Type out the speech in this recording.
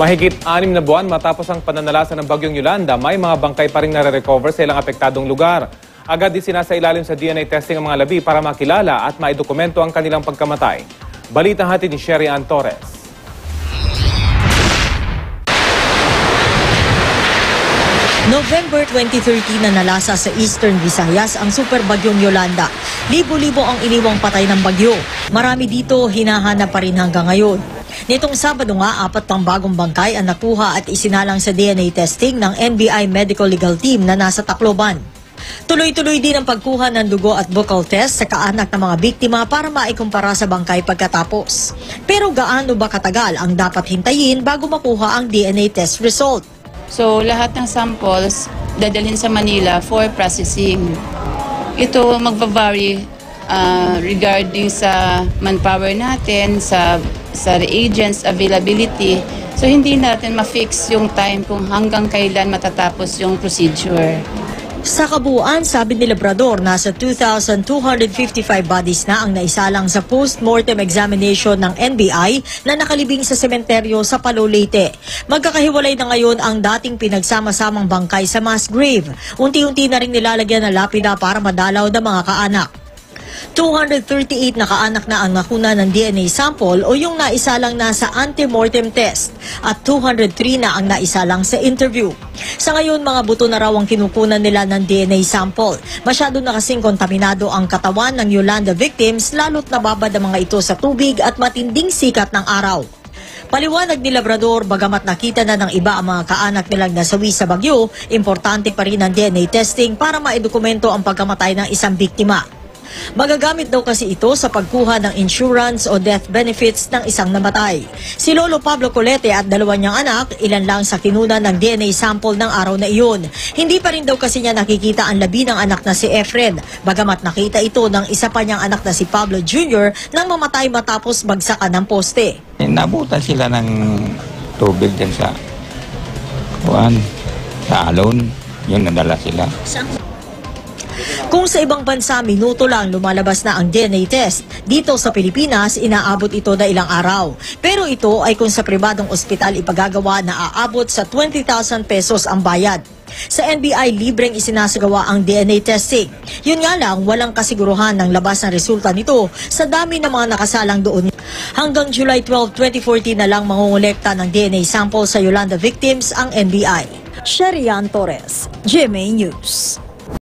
Mahigit anim na buwan matapos ang pananalasa ng bagyong Yolanda, may mga bangkay pa rin nare-recover sa ilang apektadong lugar. Agad din sinasa ilalim sa DNA testing ang mga labi para makilala at maidokumento ang kanilang pagkamatay. Balita hatid ni Sherry Ann Torres. November 2013 na nalasa sa Eastern Visayas ang super bagyong Yolanda. Libo-libo ang iniwang patay ng bagyo. Marami dito hinahanap pa rin hanggang ngayon. Nitong Sabado nga, apat pang bagong bangkay ang nakuha at isinalang sa DNA testing ng NBI Medical Legal Team na nasa Tacloban. Tuloy-tuloy din ang pagkuha ng dugo at buccal test sa kaanak ng mga biktima para maikumpara sa bangkay pagkatapos. Pero gaano ba katagal ang dapat hintayin bago makuha ang DNA test result? So, lahat ng samples dadalhin sa Manila for processing. Ito magbabari ah, regarding sa manpower natin, sa, sa reagents availability. So, hindi natin ma-fix yung time kung hanggang kailan matatapos yung procedure. Sa kabuuan, sabi ni Labrador, nasa 2,255 bodies na ang naisalang sa post-mortem examination ng NBI na nakalibing sa sementeryo sa Palo Leyte. Magkakahiwalay na ngayon ang dating pinagsama-samang bangkay sa mass grave. Unti-unti na rin nilalagyan ng lapida para madalaw ng mga kaanak. 238 na kaanak na ang nakuna ng DNA sample o yung naisalang na sa antemortem test at 203 na ang naisalang sa interview. Sa ngayon, mga buto na raw ang kinukunan nila ng DNA sample. Masyado na kasing kontaminado ang katawan ng Yolanda victims lalo't nababad ang mga ito sa tubig at matinding sikat ng araw. Paliwanag ni Labrador, bagamat nakita na ng iba ang mga kaanak nilang nasawi sa bagyo, importante pa rin ang DNA testing para maidokumento ang pagkamatay ng isang biktima. Magagamit daw kasi ito sa pagkuha ng insurance o death benefits ng isang namatay. Si Lolo Pablo Colete at dalawa niyang anak, ilan lang sa kinunan ng DNA sample ng araw na iyon. Hindi pa rin daw kasi niya nakikita ang labi ng anak na si Efren, bagamat nakita ito ng isa pa niyang anak na si Pablo Jr. nang mamatay matapos bagsakan ng poste. Eh, Nabutan sila ng tubig dyan sa kuan, sa alon. Yun, nadala sila. Kung sa ibang bansa minuto lang lumalabas na ang DNA test, dito sa Pilipinas inaabot ito na ilang araw. Pero ito ay kung sa pribadong ospital ipagagawa na aabot sa 20,000 pesos ang bayad. Sa NBI, libreng isinasagawa ang DNA testing. Yun nga lang, walang kasiguruhan ng labas ng resulta nito sa dami ng mga nakasalang doon. Hanggang July 12, 2014 na lang mangungulekta ng DNA sample sa Yolanda victims ang NBI. Sherian Torres, GMA News.